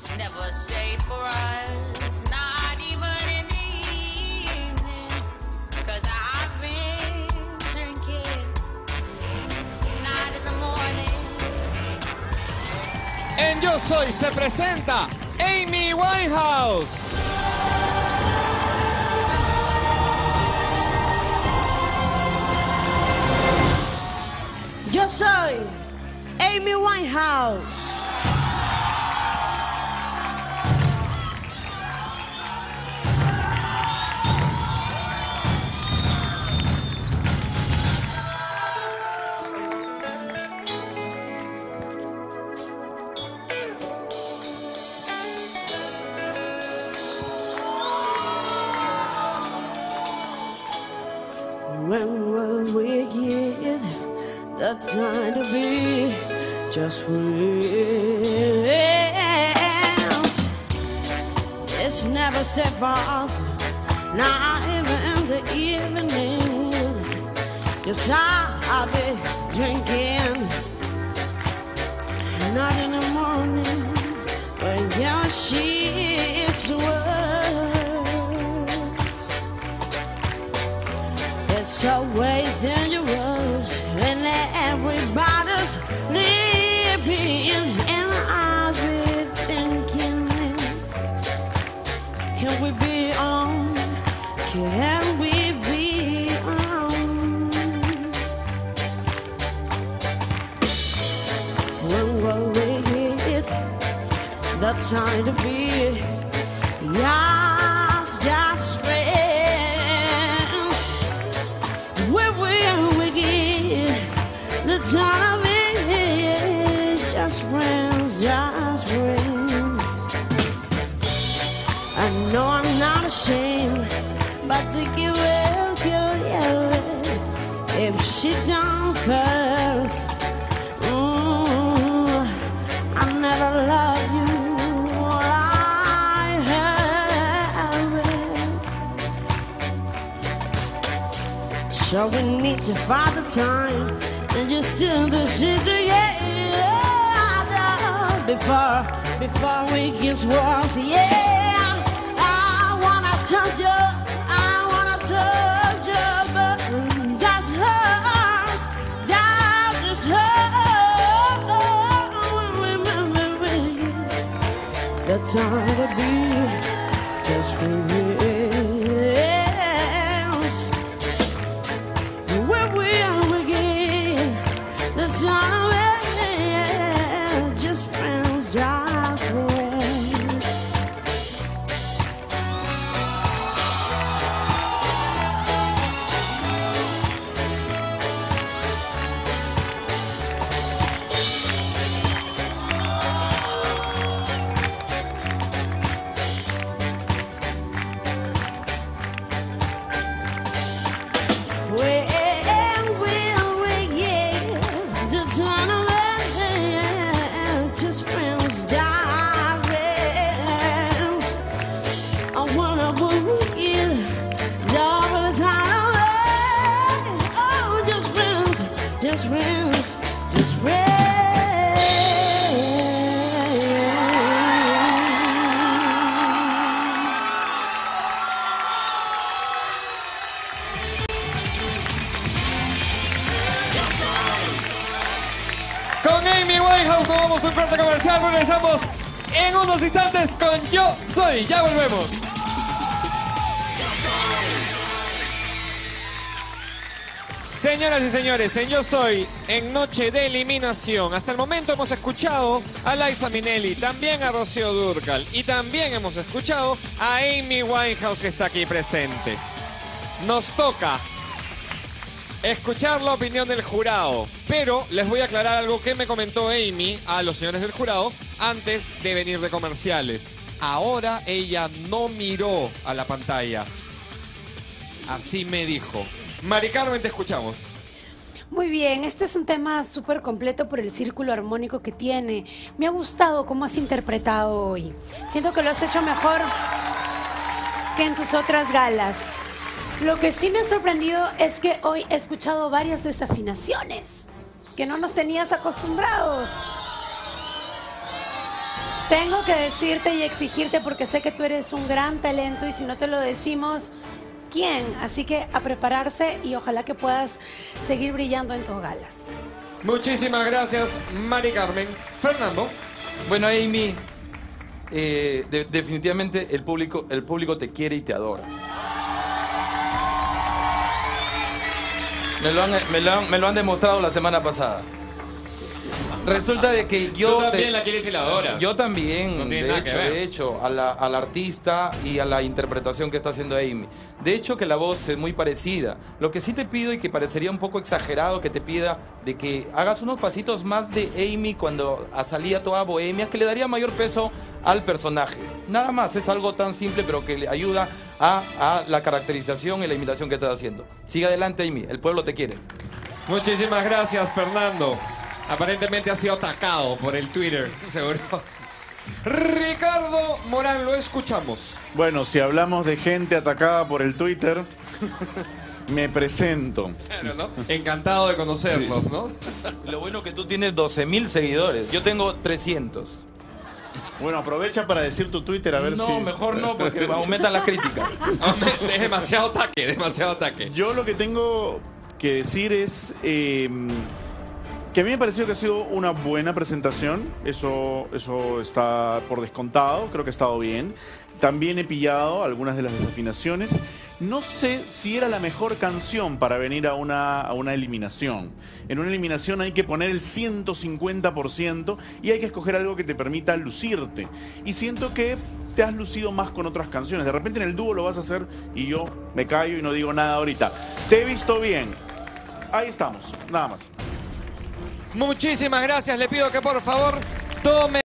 It's never safe for us, not even in the evening. Cause I've been drinking, not in the morning. En Yo Soy se presenta Amy Winehouse. Yo soy Amy Winehouse. When will we get the time to be just friends? It's never said for us, not even in the evening. Cause I'll be drinking, not in the morning, when your sheets It's always dangerous when everybody's sleeping, and I'll be thinking, can we be on? Can we be on? When we get the time to be? Yes, to give up your if she don't first. Ooh, I never love you. I have. So we need to find the time to just do the shit together before before we kiss walls. Yeah, I wanna touch you, Time to be just for you. Un corte comercial. Regresamos en unos instantes con Yo Soy. Ya volvemos. Señoras y señores, en Yo Soy, en Noche de Eliminación, hasta el momento hemos escuchado a Liza Minnelli, también a Rocío Durcal y también hemos escuchado a Amy Winehouse que está aquí presente. Nos toca escuchar la opinión del jurado. Pero les voy a aclarar algo que me comentó Amy a los señores del jurado antes de venir de comerciales. Ahora ella no miró a la pantalla. Así me dijo. Mari Carmen, te escuchamos. Muy bien, este es un tema súper completo por el círculo armónico que tiene. Me ha gustado cómo has interpretado hoy. Siento que lo has hecho mejor que en tus otras galas. Lo que sí me ha sorprendido es que hoy he escuchado varias desafinaciones que no nos tenías acostumbrados. Tengo que decirte y exigirte porque sé que tú eres un gran talento y si no te lo decimos, ¿quién? Así que a prepararse y ojalá que puedas seguir brillando en tus galas. Muchísimas gracias, Mari Carmen. Fernando. Bueno, Amy, eh, de- definitivamente el público, el público te quiere y te adora. Me lo han, me lo han- me lo han demostrado la semana pasada. Resulta de que yo... Tú también te- la quieres adoras. Yo también, No de nada hecho, que ver. de hecho, a la- al artista y a la interpretación que está haciendo Amy. De hecho, que la voz es muy parecida. Lo que sí te pido y que parecería un poco exagerado que te pida de que hagas unos pasitos más de Amy cuando salía toda bohemia, que le daría mayor peso al personaje. Nada más, es algo tan simple, pero que le ayuda a, a la caracterización y la imitación que estás haciendo. Sigue adelante, Amy, el pueblo te quiere. Muchísimas gracias, Fernando. Aparentemente ha sido atacado por el Twitter, seguro. Ricardo Morán, lo escuchamos. Bueno, si hablamos de gente atacada por el Twitter, me presento. Claro, ¿no? Encantado de conocerlos, ¿no? Lo bueno que tú tienes 12 mil seguidores, yo tengo 300. Bueno, aprovecha para decir tu Twitter a ver no, si. mejor no, porque aumentan las críticas. Es demasiado ataque, demasiado ataque. Yo lo que tengo que decir es eh, que a mí me pareció que ha sido una buena presentación. Eso, eso está por descontado, creo que ha estado bien. También he pillado algunas de las desafinaciones. No sé si era la mejor canción para venir a una, a una eliminación. En una eliminación hay que poner el 150% y hay que escoger algo que te permita lucirte. Y siento que te has lucido más con otras canciones. De repente en el dúo lo vas a hacer y yo me callo y no digo nada ahorita. Te he visto bien. Ahí estamos, nada más. Muchísimas gracias. Le pido que por favor tome